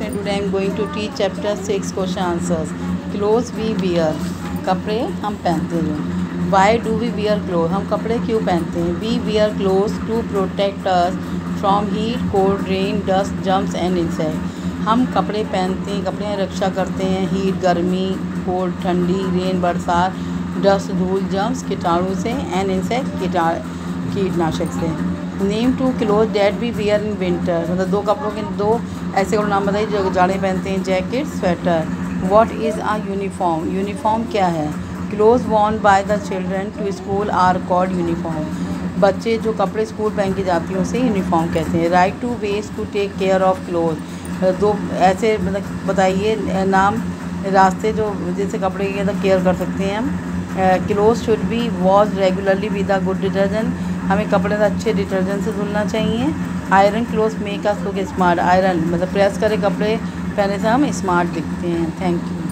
I am going to teach chapter 6 question answers. Clothes we wear. कपड़े हम पहनते हैं। Why do we wear cloth हम कपड़े क्यों पहनते हैं? We wear cloth to protect us from heat cold rain dust germs and insect हम कपड़े पहनते हैं, कपड़े रक्षा करते हैं। हीट गर्मी कोल्ड ठंडी रेन बरसात डस्ट धूल जम्स कीटाणु से एंड इंसेक्ट कीटा, कीटनाशक से। Name two cloth that be wear in winter. मतलब दो कपड़ों के, दो ऐसे और नाम बताइए जो जाड़े पहनते हैं, jacket, sweater. What is a uniform uniform क्या है? Cloth worn by the children to school are called uniform बच्चे जो कपड़े स्कूल पहन के जाती हैं, उसे यूनिफॉर्म कहते हैं। Write two ways to take care of cloth दो ऐसे मतलब बताइए, नाम, रास्ते जो जैसे कपड़े की केयर कर सकते हैं हम। Cloth should be wash regularly with a good detergent हमें कपड़े अच्छे डिटर्जेंट से धुलना चाहिए। Iron cloth make us look smart iron मतलब प्रेस करें कपड़े पहने से हम स्मार्ट दिखते हैं। Thank you